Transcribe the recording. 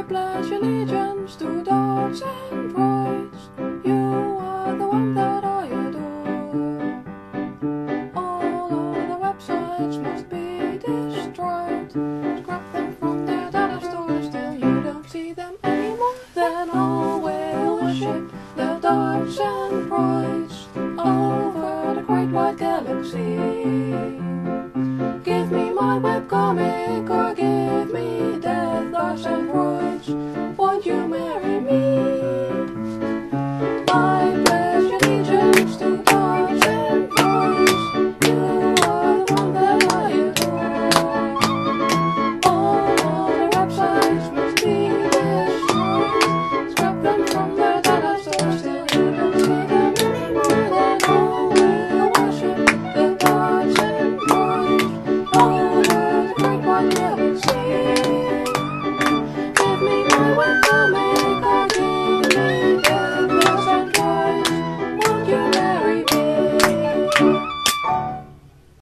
I pledge allegiance to Darths and Droids. You are the one that I adore. All other websites must be destroyed. Scrap them from their data stores till you don't see them anymore. Then all will ship the Darths and Droids over the great white galaxy. Give me my webcomic or give me Thank you.